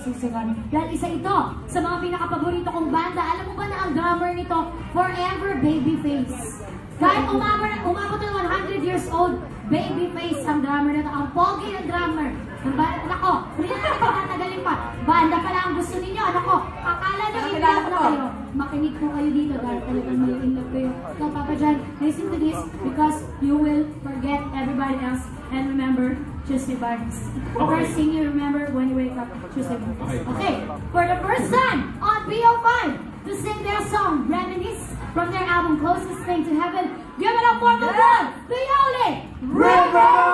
susunod. Dahil isa ito sa mga pinakapaborito kong banda. Alam mo ba na ang drummer nito, forever Babyface. Kahit umabot, umabot ng 100 years old, Babyface ang drummer nito. Ang pogi ng drummer. Ang banda, nako, hindi na pa. Banda pala ang gusto ninyo. Nako, akala nyo in love na kayo. Makinig po kayo dito dahil talagang may in love kayo. So, Papa John, listen to this because you will forget everybody else and remember Tuesday. The Okay. first thing you remember when you wake up, Tuesday Barnes. Okay, for the first time on BO5 to sing their song Reminisce from their album Closest Thing to Heaven, give it up for the one, the only River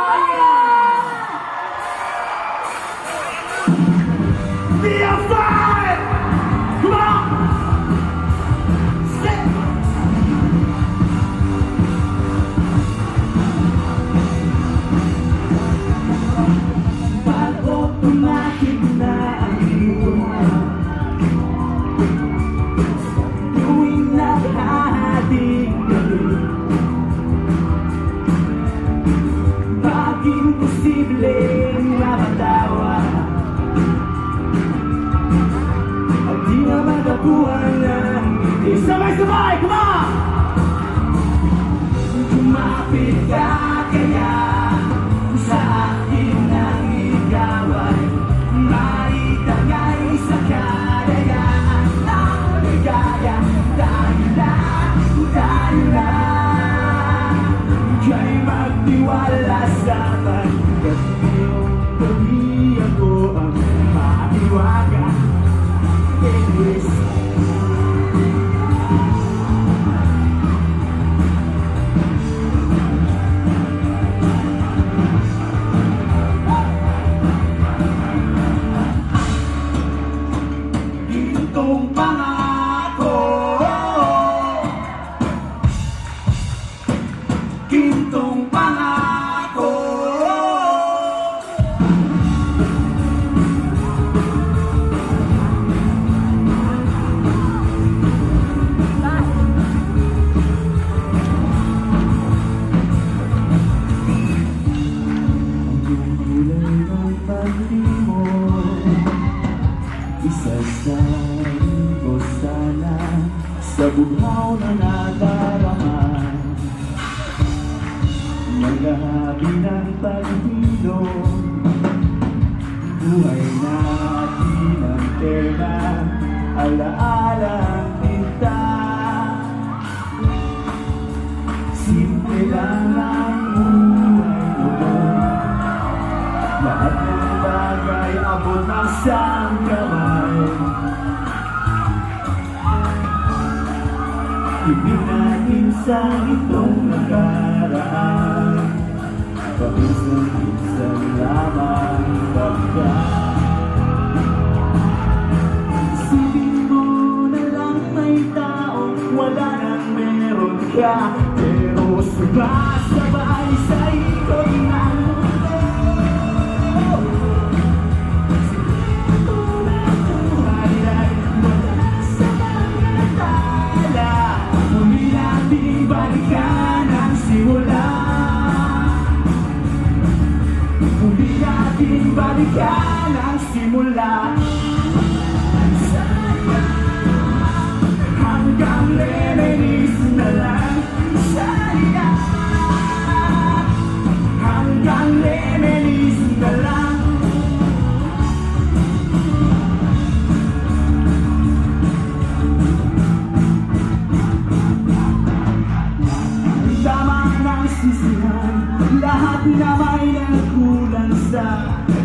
Kumapit ka Gintong pangako. Gintong pangako. Ang kulay ng pag-mo isa sa buhaw na nadarama Maghahabi ng pag-hilo Buhay natin ang terna Alaala ang tinta Simple lang ang buhay noon lahat ng bagay abot ng isang kamay Ibig natin sa itong nakaraan. Paminsan-minsan lamang pagka. Isipin mo na lang may tao Wala nang meron ka Pero sumasabay Balikan ang simula Hanggang reminis na lang Saya Hanggang reminis na Lahat na may nagkulang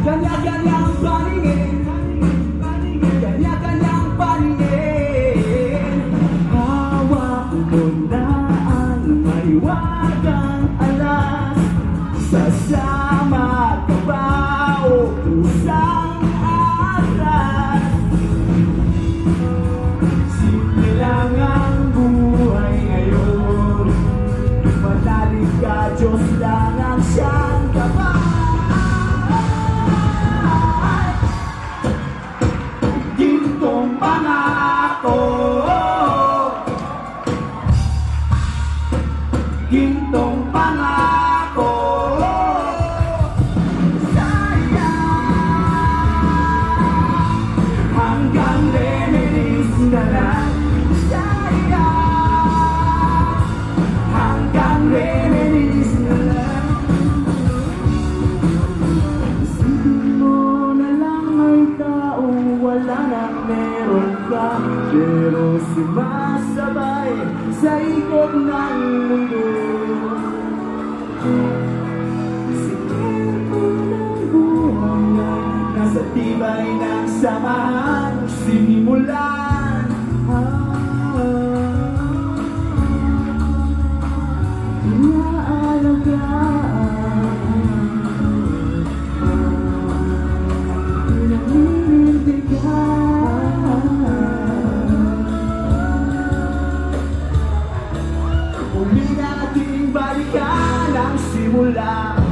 干呀干呀，把你灭！Pero sumasabay sa ikot ng mundo. Sikreto ng buhay Nasa tibay ng samahan. Sinimula 라